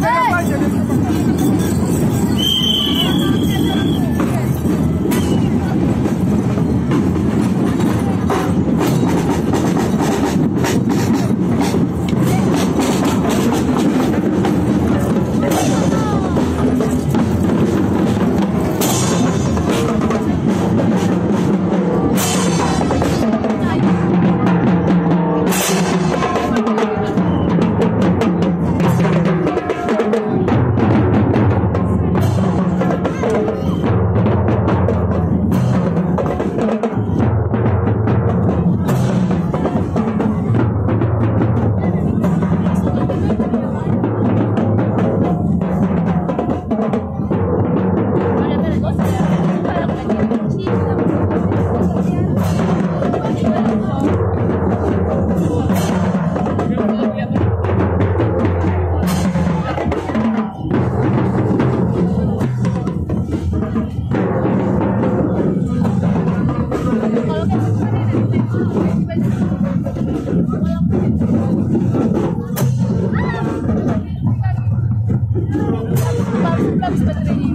这。Vamos para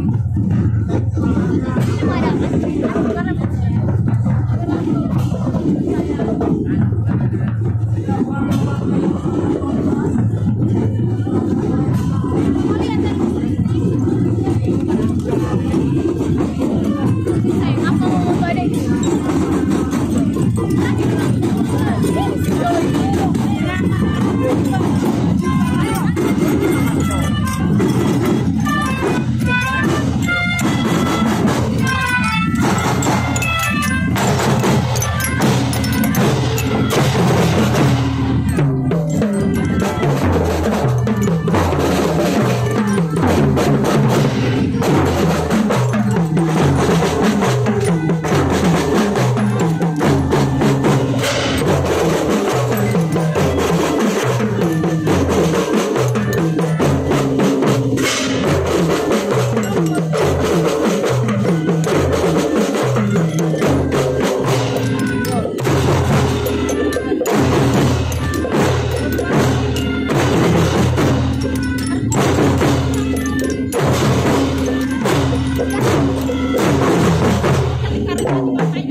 Obrigado.